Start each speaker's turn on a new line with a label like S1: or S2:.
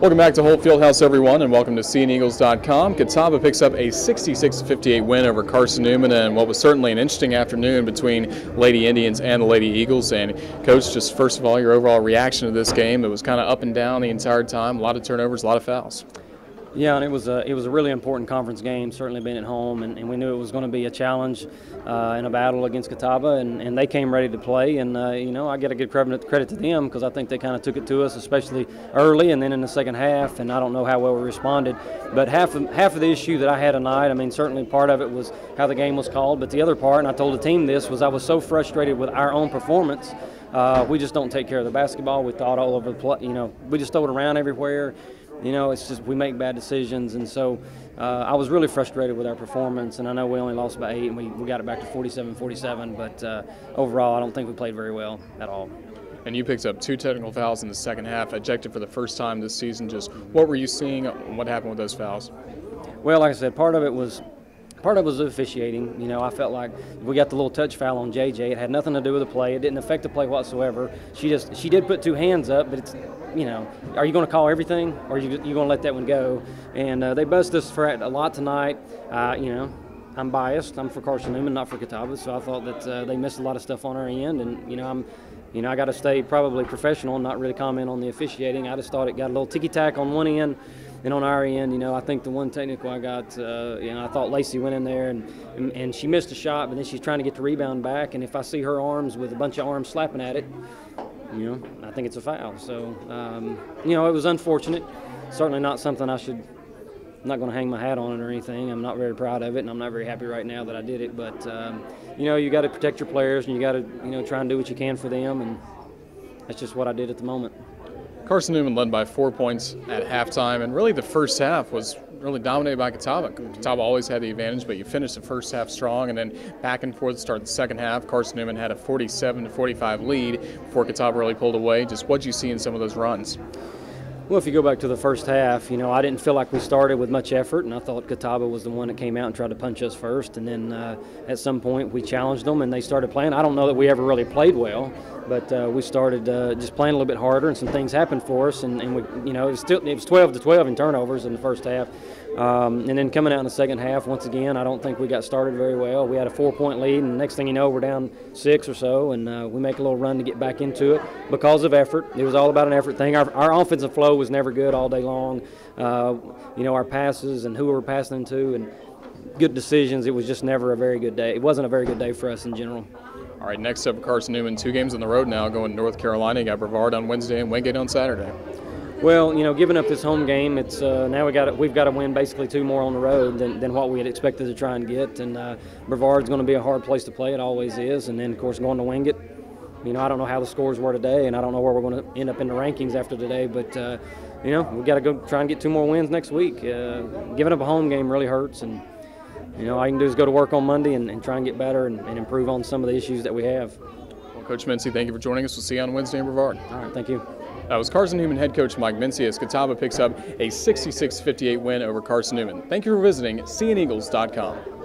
S1: Welcome back to Holt Fieldhouse, everyone, and welcome to CNEagles.com. Catawba picks up a 66-58 win over Carson Newman, and what was certainly an interesting afternoon between Lady Indians and the Lady Eagles. And Coach, just first of all, your overall reaction to this game. It was kind of up and down the entire time. A lot of turnovers, a lot of fouls.
S2: Yeah, and it was a it was a really important conference game. Certainly being at home, and, and we knew it was going to be a challenge uh, in a battle against Catawba, and, and they came ready to play. And uh, you know, I got to give credit credit to them because I think they kind of took it to us, especially early, and then in the second half. And I don't know how well we responded, but half of, half of the issue that I had tonight, I mean, certainly part of it was how the game was called, but the other part, and I told the team this, was I was so frustrated with our own performance. Uh, we just don't take care of the basketball. We thought all over the play, you know, we just throw it around everywhere you know, it's just we make bad decisions, and so uh, I was really frustrated with our performance. And I know we only lost by eight, and we, we got it back to 47-47. But uh, overall, I don't think we played very well at all.
S1: And you picked up two technical fouls in the second half, ejected for the first time this season. Just what were you seeing? What happened with those fouls?
S2: Well, like I said, part of it was Part of it was officiating. You know, I felt like we got the little touch foul on JJ. It had nothing to do with the play. It didn't affect the play whatsoever. She just she did put two hands up, but it's you know, are you going to call everything, or are you you going to let that one go? And uh, they buzzed us for a lot tonight. Uh, you know, I'm biased. I'm for Carson Newman, not for Catawba. So I thought that uh, they missed a lot of stuff on our end, and you know, I'm, you know, I got to stay probably professional and not really comment on the officiating. I just thought it got a little ticky tack on one end. And on our end, you know, I think the one technical I got, uh, you know, I thought Lacey went in there and, and, and she missed a shot, but then she's trying to get the rebound back. And if I see her arms with a bunch of arms slapping at it, you know, I think it's a foul. So, um, you know, it was unfortunate. Certainly not something I should. I'm not going to hang my hat on it or anything. I'm not very proud of it, and I'm not very happy right now that I did it. But um, you know, you got to protect your players, and you got to you know try and do what you can for them, and that's just what I did at the moment.
S1: Carson Newman led by four points at halftime, and really the first half was really dominated by Catawba. Catawba always had the advantage, but you finished the first half strong, and then back and forth start the second half. Carson Newman had a 47 to 45 lead before Catawba really pulled away. Just what you see in some of those runs?
S2: Well, if you go back to the first half, you know, I didn't feel like we started with much effort, and I thought Catawba was the one that came out and tried to punch us first. And then uh, at some point, we challenged them, and they started playing. I don't know that we ever really played well, but uh, we started uh, just playing a little bit harder, and some things happened for us. And, and we, you know, it was still it was 12 to 12 in turnovers in the first half. Um, and then coming out in the second half, once again, I don't think we got started very well. We had a four-point lead, and next thing you know, we're down six or so, and uh, we make a little run to get back into it because of effort. It was all about an effort thing. Our, our offensive flow was never good all day long. Uh, you know, our passes and who we were passing to, and good decisions. It was just never a very good day. It wasn't a very good day for us in general.
S1: All right, next up, Carson Newman, two games on the road now, going to North Carolina. You got Brevard on Wednesday and Wingate on Saturday.
S2: Well, you know, giving up this home game, it's uh, now we got we've got to win basically two more on the road than, than what we had expected to try and get. And uh, Brevard's going to be a hard place to play. It always is. And then, of course, going to Wingate. You know, I don't know how the scores were today, and I don't know where we're going to end up in the rankings after today. But uh, you know, we got to go try and get two more wins next week. Uh, giving up a home game really hurts, and you know, all I can do is go to work on Monday and, and try and get better and, and improve on some of the issues that we have.
S1: Well, Coach Mincey, thank you for joining us. We'll see you on Wednesday in Brevard.
S2: All right, thank you.
S1: That was Carson Newman head coach Mike Mincey as Catawba picks up a 66 58 win over Carson Newman. Thank you for visiting CNEagles.com.